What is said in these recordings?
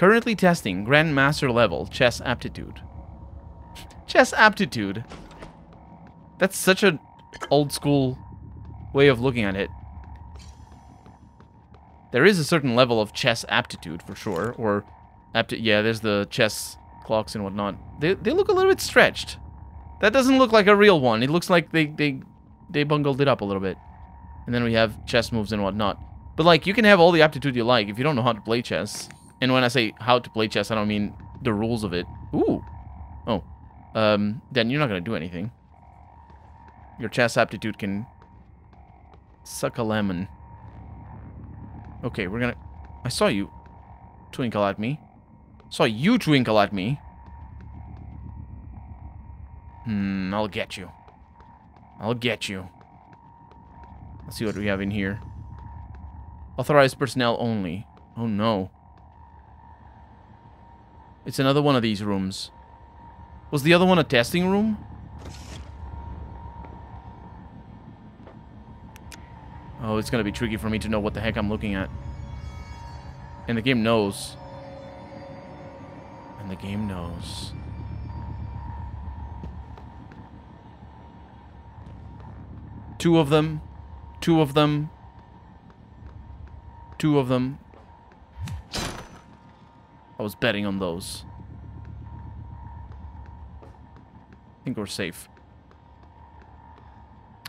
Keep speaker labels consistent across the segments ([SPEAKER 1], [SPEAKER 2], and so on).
[SPEAKER 1] Currently testing Grandmaster level chess aptitude. Chess aptitude. That's such an old school way of looking at it. There is a certain level of chess aptitude for sure, or apti yeah, there's the chess clocks and whatnot. They they look a little bit stretched. That doesn't look like a real one. It looks like they they they bungled it up a little bit. And then we have chess moves and whatnot. But like you can have all the aptitude you like if you don't know how to play chess. And when I say how to play chess, I don't mean the rules of it. Ooh. Oh. Um, then you're not gonna do anything. Your chess aptitude can suck a lemon. Okay, we're gonna... I saw you twinkle at me. Saw you twinkle at me. Hmm, I'll get you. I'll get you. Let's see what we have in here. Authorized personnel only. Oh no. It's another one of these rooms. Was the other one a testing room? Oh, it's gonna be tricky for me to know what the heck I'm looking at. And the game knows. And the game knows. Two of them. Two of them. Two of them. I was betting on those. I think we're safe.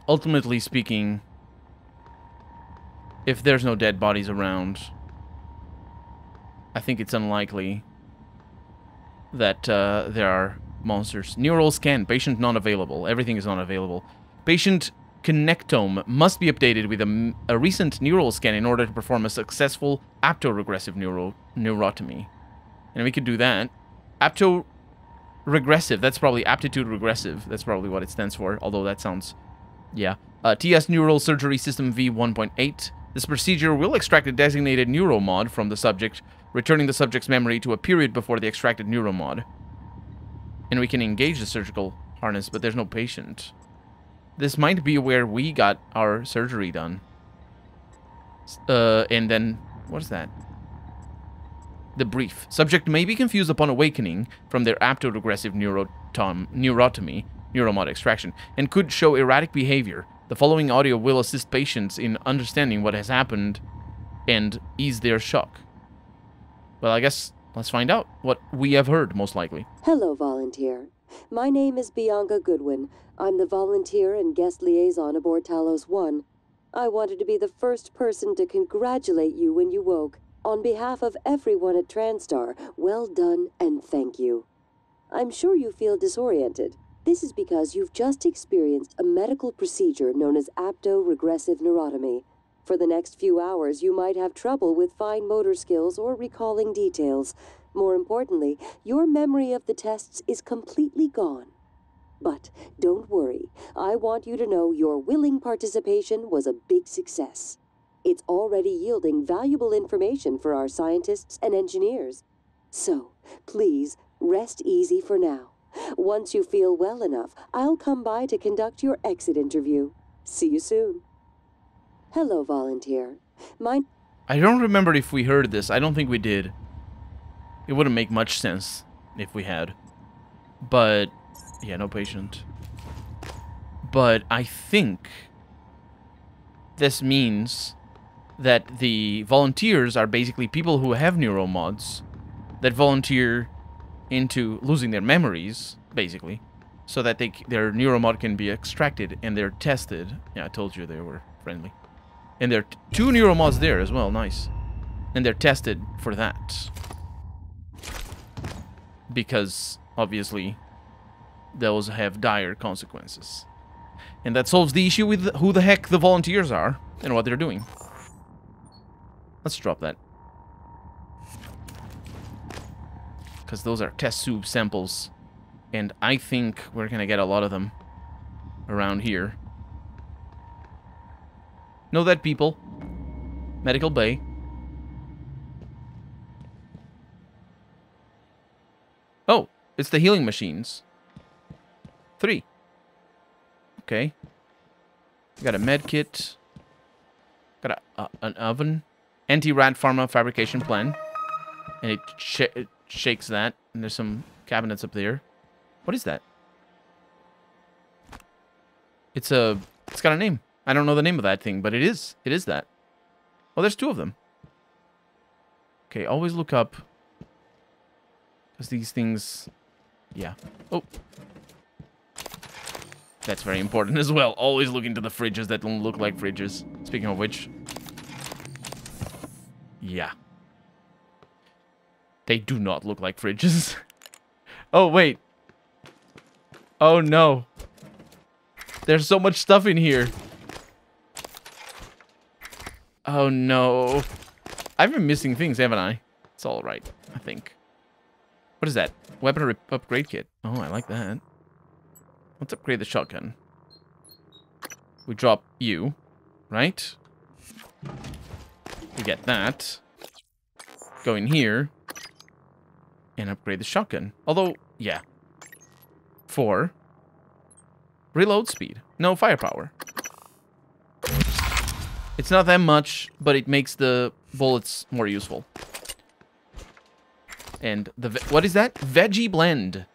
[SPEAKER 1] Ultimately speaking, if there's no dead bodies around, I think it's unlikely that uh, there are monsters. Neural scan, patient not available. Everything is not available. Patient connectome must be updated with a, a recent neural scan in order to perform a successful aptoregressive neuro neurotomy. And we could do that. Apto regressive. that's probably aptitude regressive. That's probably what it stands for, although that sounds... Yeah. Uh, TS Neural Surgery System V1.8. This procedure will extract a designated neuromod from the subject, returning the subject's memory to a period before the extracted neuromod. And we can engage the surgical harness, but there's no patient. This might be where we got our surgery done. Uh, and then, what is that? The brief. Subject may be confused upon awakening from their aptoregressive neurotom neurotomy, neuromod extraction, and could show erratic behavior, the following audio will assist patients in understanding what has happened and ease their shock. Well, I guess let's find out what we have heard, most likely.
[SPEAKER 2] Hello, volunteer. My name is Bianca Goodwin. I'm the volunteer and guest liaison aboard Talos 1. I wanted to be the first person to congratulate you when you woke. On behalf of everyone at TranStar, well done and thank you. I'm sure you feel disoriented. This is because you've just experienced a medical procedure known as aptoregressive neurotomy. For the next few hours, you might have trouble with fine motor skills or recalling details. More importantly, your memory of the tests is completely gone. But don't worry, I want you to know your willing participation was a big success. It's already yielding valuable information for our scientists and engineers. So, please, rest easy for now. Once you feel well enough, I'll come by to conduct your exit interview. See you soon. Hello, volunteer. My...
[SPEAKER 1] I don't remember if we heard this. I don't think we did. It wouldn't make much sense if we had. But, yeah, no patient. But I think this means that the volunteers are basically people who have neuromods that volunteer into losing their memories, basically, so that they their neuromod can be extracted and they're tested. Yeah, I told you they were friendly. And there are two neuromods there as well, nice. And they're tested for that. Because, obviously, those have dire consequences. And that solves the issue with who the heck the volunteers are and what they're doing. Let's drop that. because those are test tube samples. And I think we're going to get a lot of them around here. Know that, people. Medical Bay. Oh, it's the healing machines. Three. Okay. Got a med kit. Got a, uh, an oven. Anti-rad pharma fabrication plan. And it, sh it shakes that. And there's some cabinets up there. What is that? It's a... It's got a name. I don't know the name of that thing, but it is. It is that. Well, there's two of them. Okay, always look up. Because these things... Yeah. Oh. That's very important as well. Always look into the fridges that don't look like fridges. Speaking of which. Yeah. They do not look like fridges. oh, wait. Oh, no. There's so much stuff in here. Oh, no. I've been missing things, haven't I? It's all right, I think. What is that? Weapon upgrade kit. Oh, I like that. Let's upgrade the shotgun. We drop you, right? Get that. Go in here. And upgrade the shotgun. Although, yeah. Four. Reload speed. No firepower. It's not that much, but it makes the bullets more useful. And the what is that? Veggie blend.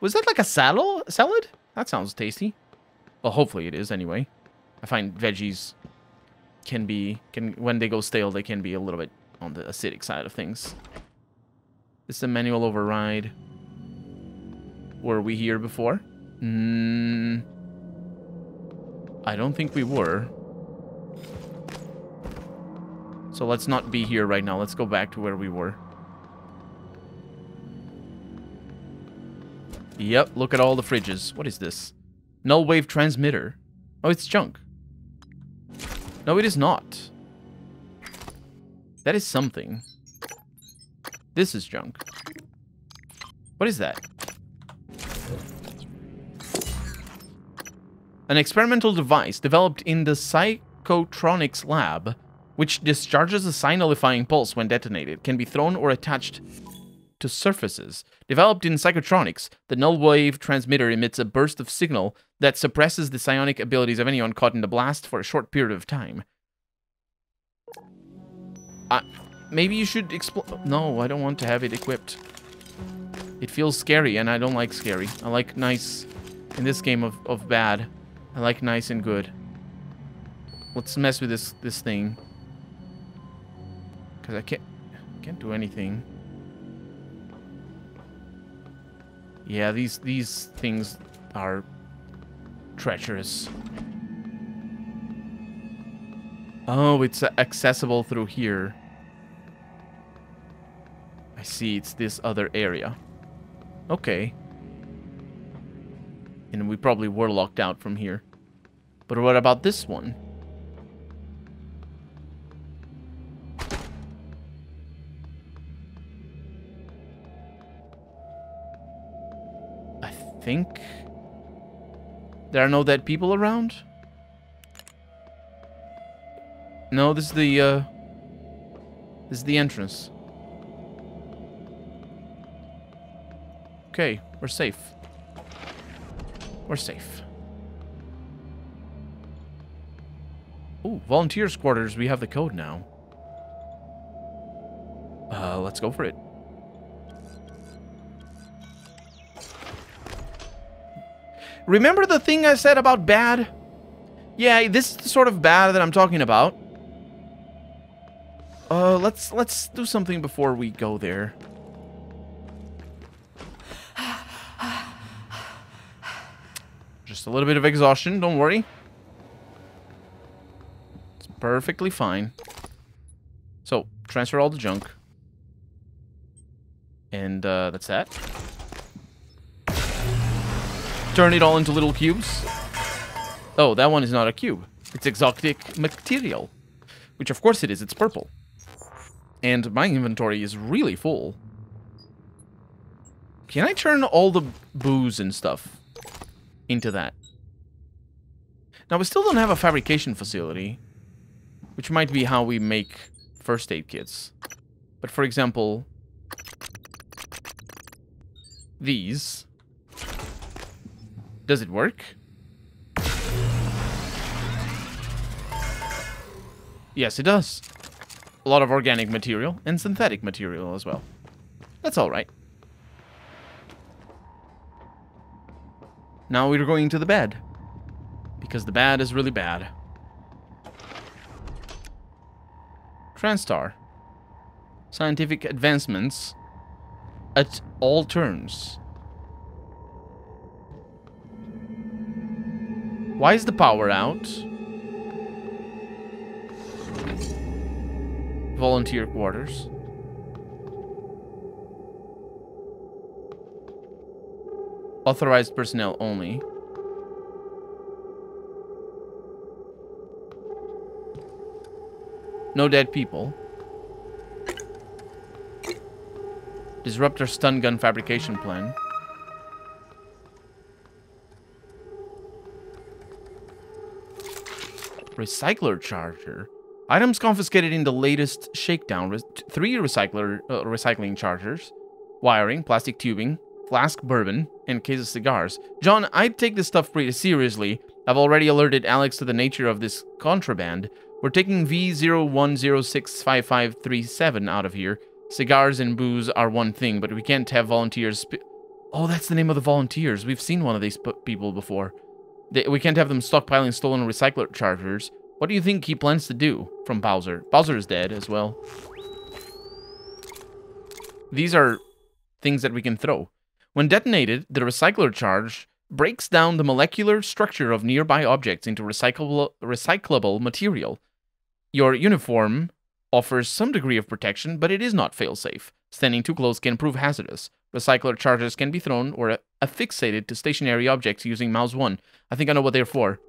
[SPEAKER 1] Was that like a salad? Salad? That sounds tasty. Well, hopefully it is anyway. I find veggies can be can when they go stale, they can be a little bit on the acidic side of things. This is a manual override. Were we here before? Mm, I don't think we were. So let's not be here right now. Let's go back to where we were. Yep, look at all the fridges. What is this? Null wave transmitter. Oh, it's junk. No, it is not. That is something. This is junk. What is that? An experimental device developed in the Psychotronics lab, which discharges a psi-nullifying pulse when detonated, can be thrown or attached to surfaces. Developed in Psychotronics, the null wave transmitter emits a burst of signal that suppresses the psionic abilities of anyone caught in the blast for a short period of time. Uh, maybe you should explore... No, I don't want to have it equipped. It feels scary, and I don't like scary. I like nice... In this game of, of bad, I like nice and good. Let's mess with this this thing. Because I can't... can't do anything. Yeah, these these things are treacherous. Oh, it's accessible through here. I see, it's this other area. Okay. And we probably were locked out from here. But what about this one? Think there are no dead people around? No, this is the, uh... This is the entrance. Okay, we're safe. We're safe. Ooh, volunteers quarters. We have the code now. Uh, let's go for it. Remember the thing I said about bad? Yeah, this is the sort of bad that I'm talking about. Uh, let's let's do something before we go there. Just a little bit of exhaustion, don't worry. It's perfectly fine. So, transfer all the junk. And uh, that's that. Turn it all into little cubes. Oh, that one is not a cube. It's exotic material. Which of course it is, it's purple. And my inventory is really full. Can I turn all the booze and stuff into that. Now, we still don't have a fabrication facility, which might be how we make first aid kits. But for example, these, does it work? Yes, it does. a lot of organic material and synthetic material as well. That's all right. Now we're going to the bed. Because the bad is really bad. TranStar. Scientific advancements at all turns. Why is the power out? Volunteer quarters. Authorized personnel only. No dead people. Disruptor stun gun fabrication plan. Recycler charger. Items confiscated in the latest shakedown. Re three recycler uh, recycling chargers. Wiring, plastic tubing, flask bourbon, and case of cigars. John, I take this stuff pretty seriously. I've already alerted Alex to the nature of this contraband. We're taking V01065537 out of here. Cigars and booze are one thing, but we can't have volunteers... oh, that's the name of the volunteers. We've seen one of these people before. We can't have them stockpiling stolen recycler chargers. What do you think he plans to do from Bowser? Bowser is dead as well. These are things that we can throw. When detonated, the recycler charge breaks down the molecular structure of nearby objects into recyclable, recyclable material. Your uniform offers some degree of protection, but it is not fail-safe. Standing too close can prove hazardous. Recycler charges can be thrown or affixated to stationary objects using mouse 1. I think I know what they're for.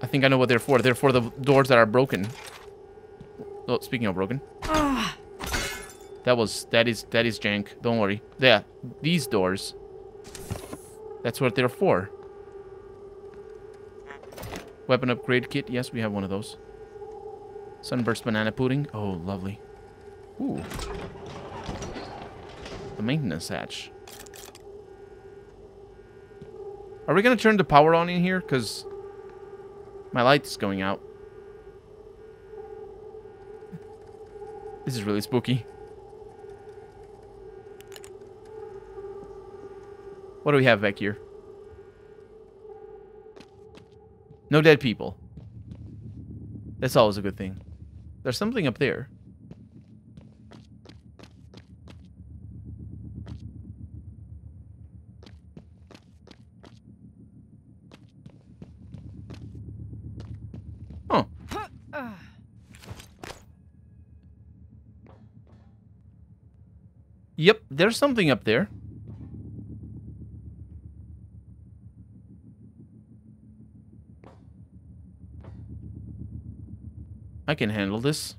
[SPEAKER 1] I think I know what they're for. They're for the doors that are broken. Oh, speaking of broken. That was, that is, that is jank. Don't worry. Yeah, these doors. That's what they're for. Weapon upgrade kit. Yes, we have one of those. Sunburst banana pudding. Oh, lovely. Ooh. The maintenance hatch. Are we going to turn the power on in here? Because my light's going out. This is really spooky. What do we have back here? No dead people. That's always a good thing. There's something up there. Oh. Yep, there's something up there. I can handle this.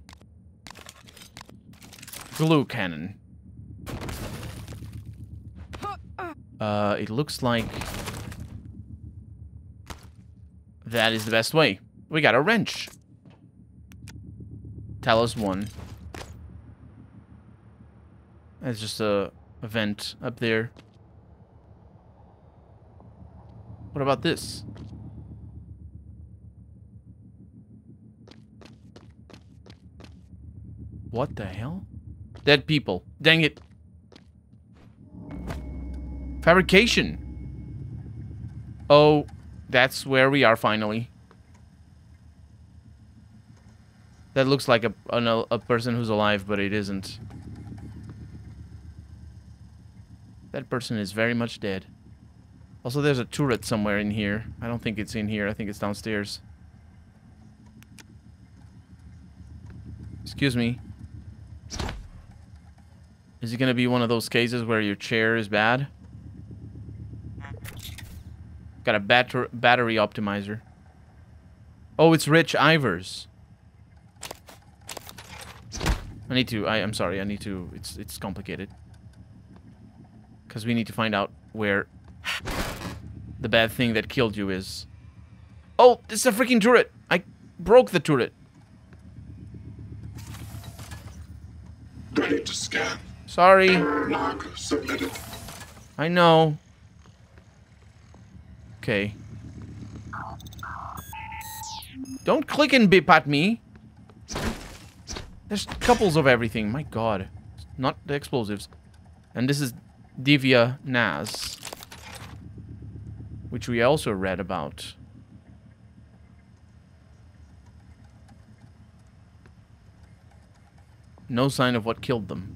[SPEAKER 1] GLOO Cannon. Uh, it looks like... That is the best way. We got a wrench. Talos 1. That's just a, a vent up there. What about this? What the hell? Dead people. Dang it. Fabrication. Oh, that's where we are finally. That looks like a, a, a person who's alive, but it isn't. Person is very much dead. Also, there's a turret somewhere in here. I don't think it's in here. I think it's downstairs. Excuse me. Is it going to be one of those cases where your chair is bad? Got a batter battery optimizer. Oh, it's Rich Ivers. I need to, I, I'm sorry, I need to, it's, it's complicated. Because we need to find out where the bad thing that killed you is. Oh, it's a freaking turret! I broke the turret.
[SPEAKER 3] Ready to scan.
[SPEAKER 1] Sorry.
[SPEAKER 3] Log submitted.
[SPEAKER 1] I know. Okay. Don't click and bip at me. There's couples of everything. My god. Not the explosives. And this is Divya Naz. Which we also read about. No sign of what killed them.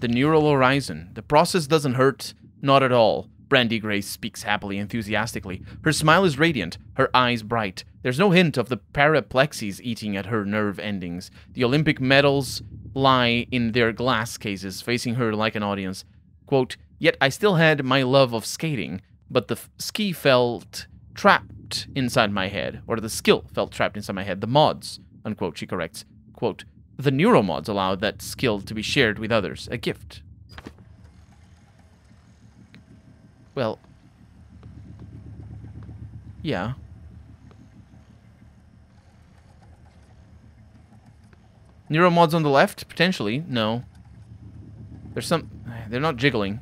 [SPEAKER 1] The neural horizon. The process doesn't hurt. Not at all. Brandy Grace speaks happily, enthusiastically. Her smile is radiant, her eyes bright. There's no hint of the paraplexies eating at her nerve endings. The Olympic medals lie in their glass cases, facing her like an audience. Quote, Yet I still had my love of skating, but the ski felt trapped inside my head, or the skill felt trapped inside my head. The mods, unquote, she corrects. Quote, the neuromods allow that skill to be shared with others, a gift. Well, yeah. Neuromods on the left? Potentially. No. There's some... They're not jiggling.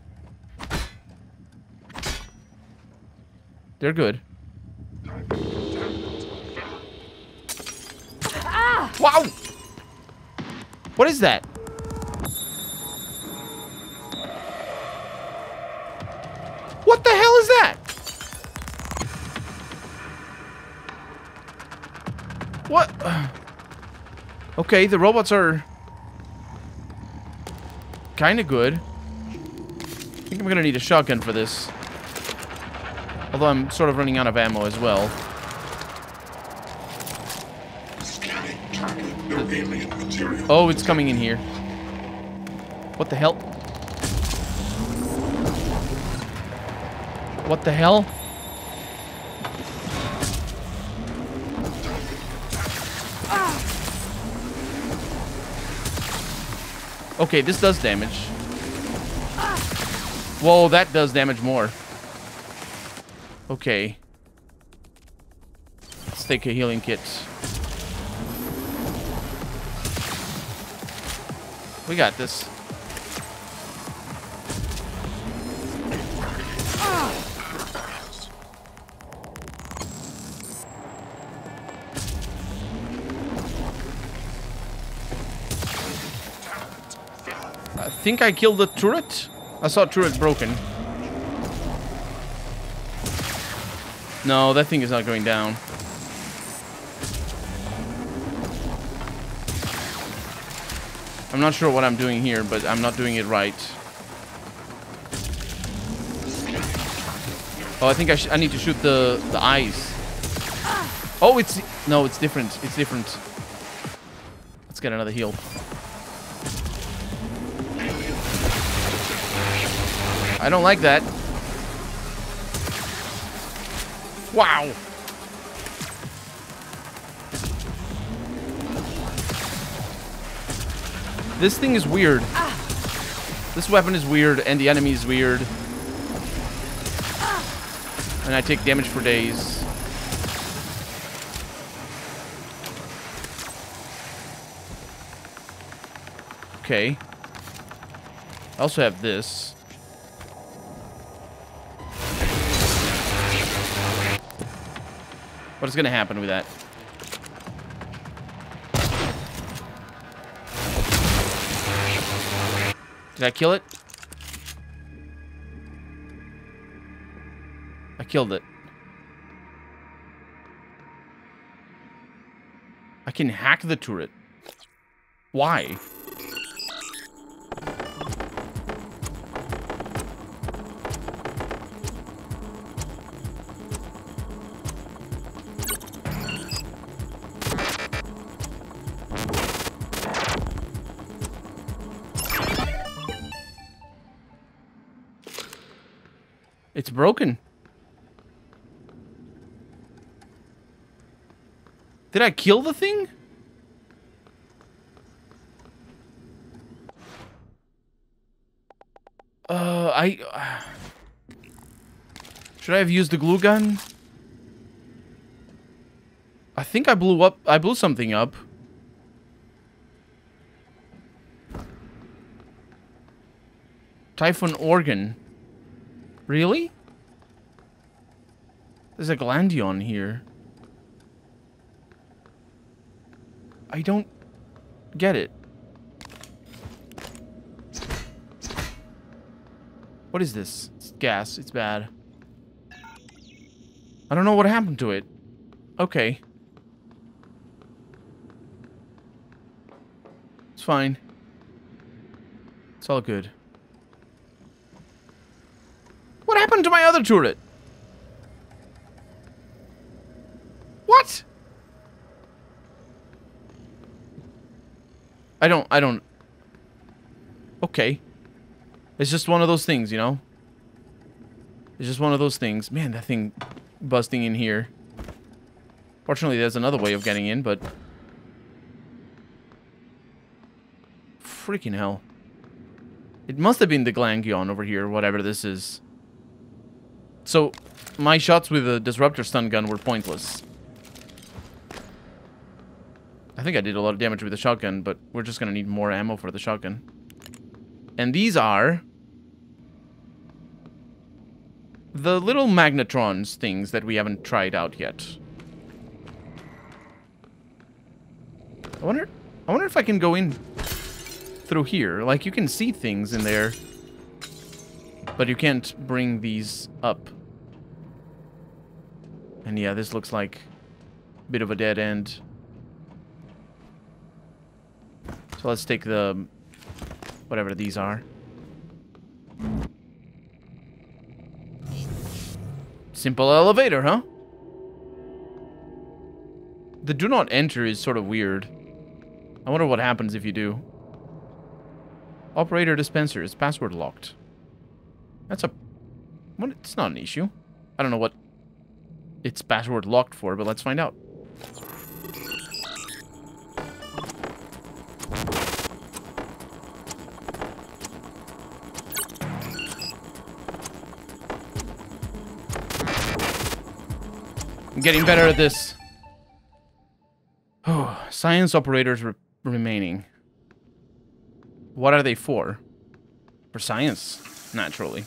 [SPEAKER 1] They're good. Ah! Wow! What is that? What the hell is that? What? Okay, the robots are kind of good. I think I'm going to need a shotgun for this. Although I'm sort of running out of ammo as well. Oh, it's coming in here. What the hell? What the hell? Okay, this does damage. Whoa, that does damage more. Okay. Let's take a healing kit. We got this. Think I killed the turret. I saw turret broken. No, that thing is not going down. I'm not sure what I'm doing here, but I'm not doing it right. Oh, I think I, I need to shoot the, the eyes. Oh, it's... No, it's different. It's different. Let's get another heal. I don't like that. Wow. This thing is weird. This weapon is weird, and the enemy is weird. And I take damage for days. Okay. I also have this. What is going to happen with that? Did I kill it? I killed it. I can hack the turret. Why? It's broken. Did I kill the thing? Uh, I... Uh, should I have used the glue gun? I think I blew up... I blew something up. Typhon organ. Really? There's a Glandion here. I don't... get it. What is this? It's gas. It's bad. I don't know what happened to it. Okay. It's fine. It's all good. What happened to my other turret? What? I don't, I don't... Okay. It's just one of those things, you know? It's just one of those things. Man, that thing busting in here. Fortunately, there's another way of getting in, but... Freaking hell. It must have been the Glangion over here, whatever this is. So, my shots with the Disruptor stun gun were pointless. I think I did a lot of damage with the shotgun, but we're just going to need more ammo for the shotgun. And these are... The little magnetrons things that we haven't tried out yet. I wonder... I wonder if I can go in through here. Like, you can see things in there. But you can't bring these up. And yeah, this looks like a bit of a dead end. So let's take the... whatever these are. Simple elevator, huh? The do not enter is sort of weird. I wonder what happens if you do. Operator dispenser is password locked. That's a... What? It's not an issue. I don't know what it's password locked for, but let's find out. I'm getting better at this. Oh, science operators re remaining. What are they for? For science, naturally.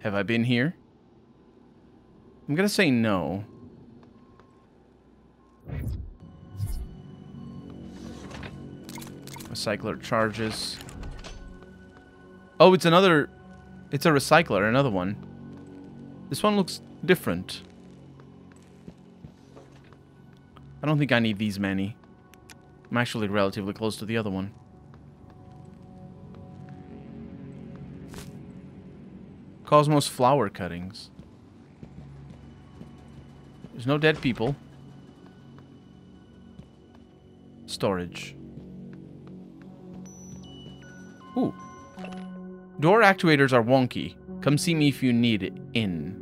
[SPEAKER 1] Have I been here? I'm gonna say no. Recycler charges. Oh, it's another it's a recycler, another one. This one looks different. I don't think I need these many. I'm actually relatively close to the other one. Cosmos flower cuttings. There's no dead people. Storage. Ooh. Door actuators are wonky. Come see me if you need it. In.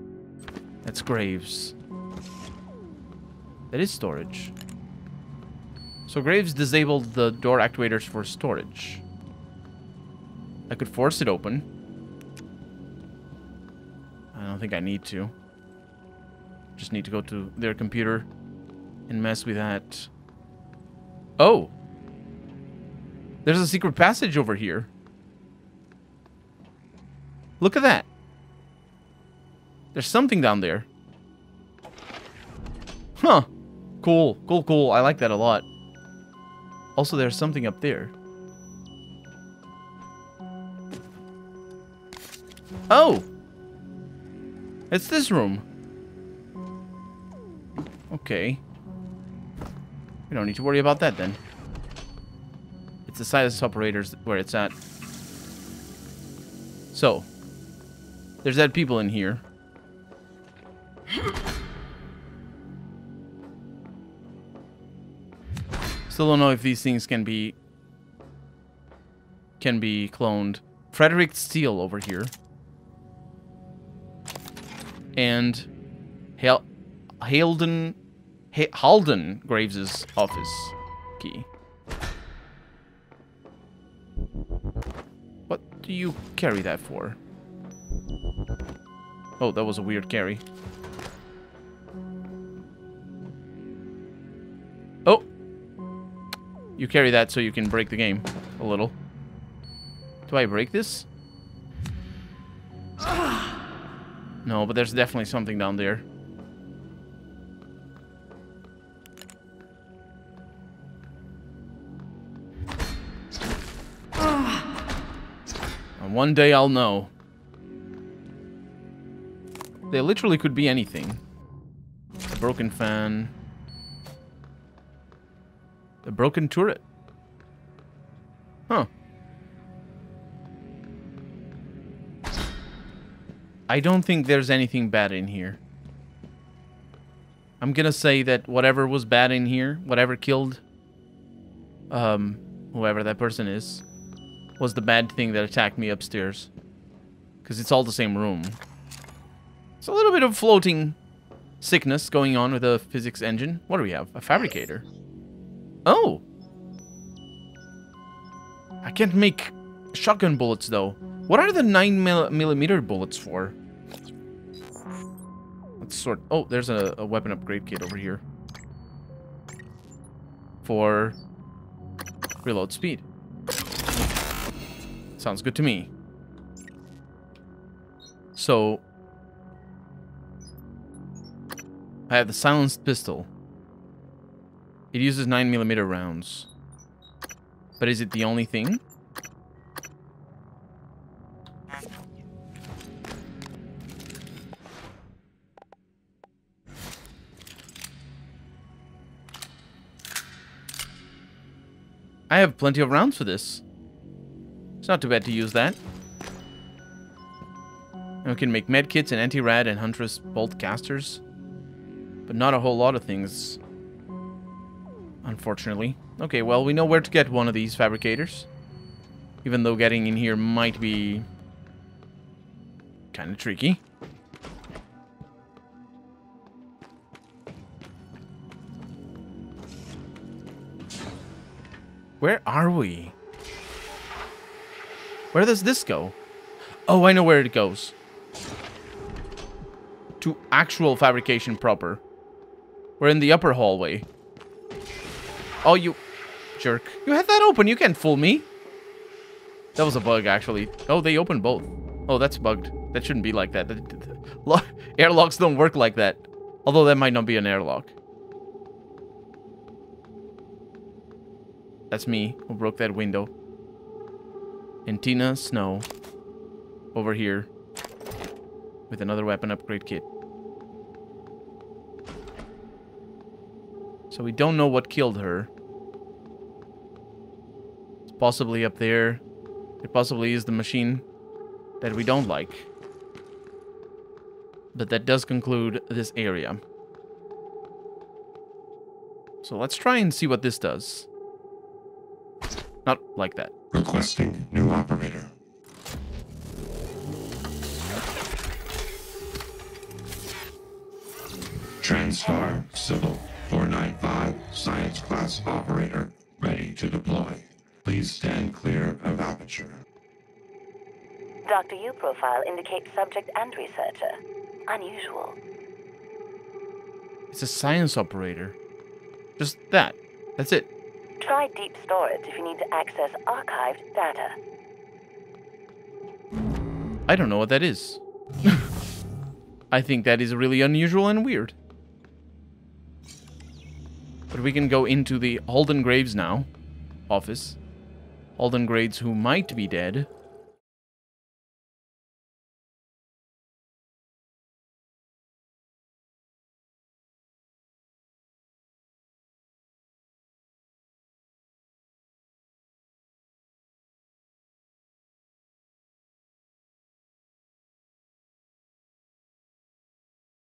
[SPEAKER 1] That's Graves. That is storage. So Graves disabled the door actuators for storage. I could force it open. Don't think I need to. Just need to go to their computer and mess with that. Oh! There's a secret passage over here. Look at that. There's something down there. Huh. Cool. Cool, cool. I like that a lot. Also, there's something up there. Oh! It's this room. Okay. We don't need to worry about that then. It's the size of operators where it's at. So, there's dead people in here. Still don't know if these things can be can be cloned. Frederick Steele over here. And Hal Halden Halden Graves's office key. What do you carry that for? Oh, that was a weird carry. Oh! You carry that so you can break the game a little. Do I break this? No, but there's definitely something down there. and one day I'll know. They literally could be anything. A broken fan. A broken turret. Huh. I don't think there's anything bad in here. I'm gonna say that whatever was bad in here, whatever killed um, whoever that person is, was the bad thing that attacked me upstairs. Because it's all the same room. It's a little bit of floating sickness going on with the physics engine. What do we have? A fabricator. Oh! I can't make shotgun bullets, though. What are the 9 mil millimeter bullets for? Let's sort... Oh, there's a, a weapon upgrade kit over here. For reload speed. Sounds good to me. So... I have the silenced pistol. It uses 9mm rounds. But is it the only thing? I have plenty of rounds for this. It's not too bad to use that. And we can make medkits and anti-rad and huntress bolt casters. But not a whole lot of things. Unfortunately. Okay, well, we know where to get one of these fabricators. Even though getting in here might be... kind of tricky. Where are we? Where does this go? Oh, I know where it goes. To actual fabrication proper. We're in the upper hallway. Oh, you jerk. You had that open. You can't fool me. That was a bug, actually. Oh, they opened both. Oh, that's bugged. That shouldn't be like that. Airlocks don't work like that. Although that might not be an airlock. That's me who broke that window. And Tina Snow over here with another weapon upgrade kit. So we don't know what killed her. It's possibly up there. It possibly is the machine that we don't like. But that does conclude this area. So let's try and see what this does. Not like that.
[SPEAKER 3] Requesting new operator. TranStar Civil 495 Science Class Operator ready to deploy. Please stand clear of aperture.
[SPEAKER 4] Dr. Yu profile indicates subject and researcher. Unusual.
[SPEAKER 1] It's a science operator. Just that. That's it.
[SPEAKER 4] Try deep storage if you need to access archived data.
[SPEAKER 1] I don't know what that is. I think that is really unusual and weird. But we can go into the Holden Graves now. Office. Holden Graves who might be dead.